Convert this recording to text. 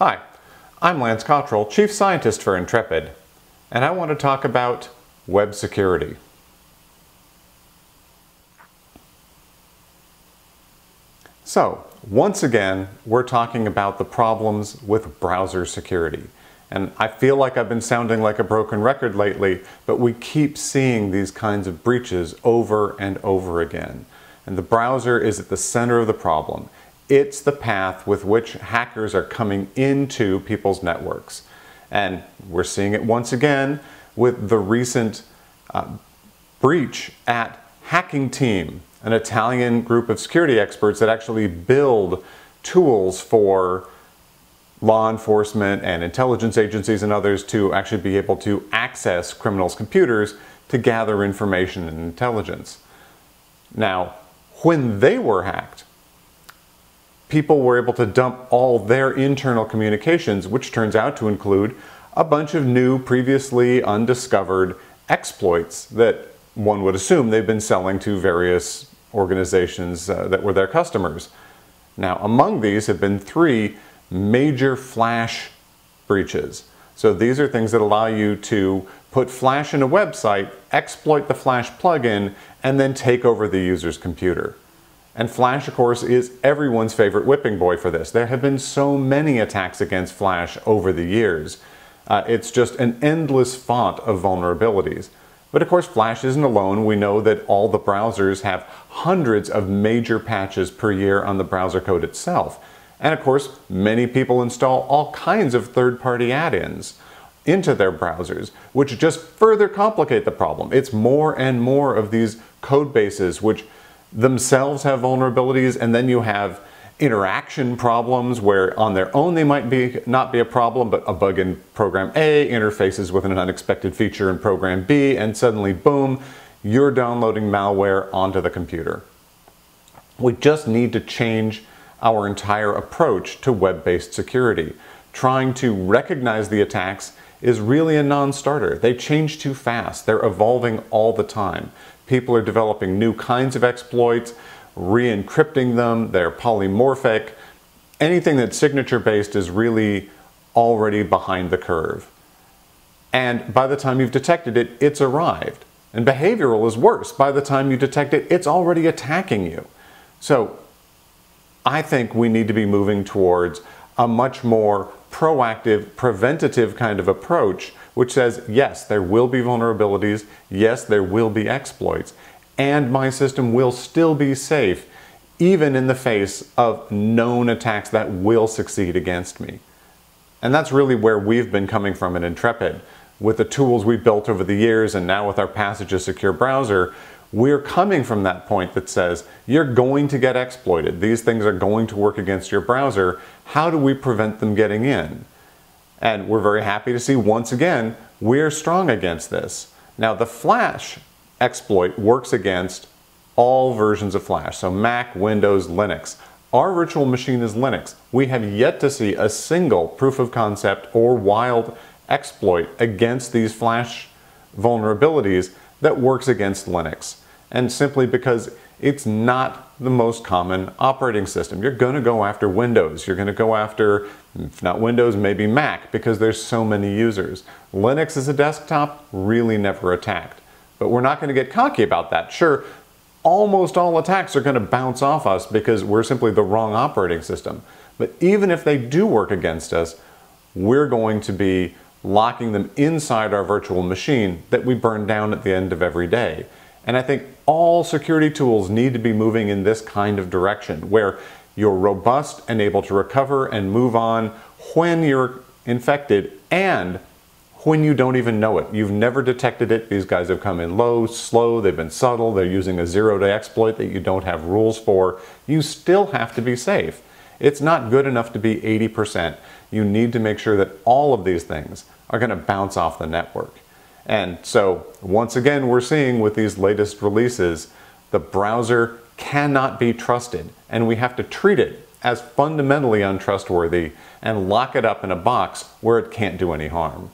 Hi, I'm Lance Cottrell, Chief Scientist for Ntrepid, and I want to talk about web security. So, once again, we're talking about the problems with browser security. And I feel like I've been sounding like a broken record lately, but we keep seeing these kinds of breaches over and over again. And the browser is at the center of the problem. It's the path with which hackers are coming into people's networks. And we're seeing it once again with the recent uh, breach at Hacking Team, an Italian group of security experts that actually build tools for law enforcement and intelligence agencies and others to actually be able to access criminals' computers to gather information and intelligence. Now, when they were hacked, people were able to dump all their internal communications, which turns out to include a bunch of new, previously undiscovered exploits that one would assume they've been selling to various organizations uh, that were their customers. Now, among these have been three major flash breaches. So these are things that allow you to put Flash in a website, exploit the Flash plugin, and then take over the user's computer. And Flash, of course, is everyone's favorite whipping boy for this. There have been so many attacks against Flash over the years. Uh, it's just an endless font of vulnerabilities. But of course, Flash isn't alone. We know that all the browsers have hundreds of major patches per year on the browser code itself. And of course, many people install all kinds of third-party add-ins into their browsers, which just further complicate the problem. It's more and more of these code bases which themselves have vulnerabilities, and then you have interaction problems where on their own they might be not be a problem, but a bug in program A interfaces with an unexpected feature in program B, and suddenly, boom, you're downloading malware onto the computer. We just need to change our entire approach to web-based security. Trying to recognize the attacks is really a non-starter. They change too fast. They're evolving all the time. People are developing new kinds of exploits, re-encrypting them, they're polymorphic. Anything that's signature-based is really already behind the curve. And by the time you've detected it, it's arrived. And behavioral is worse. By the time you detect it, it's already attacking you. So I think we need to be moving towards a much more proactive, preventative kind of approach, which says, yes, there will be vulnerabilities, yes, there will be exploits, and my system will still be safe, even in the face of known attacks that will succeed against me. And that's really where we've been coming from at Ntrepid. With the tools we've built over the years and now with our Passages Secure browser, we're coming from that point that says you're going to get exploited. These things are going to work against your browser. How do we prevent them getting in? And we're very happy to see once again, we're strong against this. Now the Flash exploit works against all versions of Flash, so Mac, Windows, Linux. Our virtual machine is Linux. We have yet to see a single proof of concept or wild exploit against these Flash vulnerabilities that works against Linux and simply because it's not the most common operating system. You're going to go after Windows. You're going to go after, if not Windows, maybe Mac, because there's so many users. Linux as a desktop, really never attacked. But we're not going to get cocky about that. Sure, almost all attacks are going to bounce off us because we're simply the wrong operating system. But even if they do work against us, we're going to be locking them inside our virtual machine that we burn down at the end of every day. And I think all security tools need to be moving in this kind of direction where you're robust and able to recover and move on when you're infected and when you don't even know it. You've never detected it. These guys have come in low, slow, they've been subtle, they're using a zero day exploit that you don't have rules for. You still have to be safe. It's not good enough to be 80%. You need to make sure that all of these things are going to bounce off the network. And so once again, we're seeing with these latest releases, the browser cannot be trusted and we have to treat it as fundamentally untrustworthy and lock it up in a box where it can't do any harm.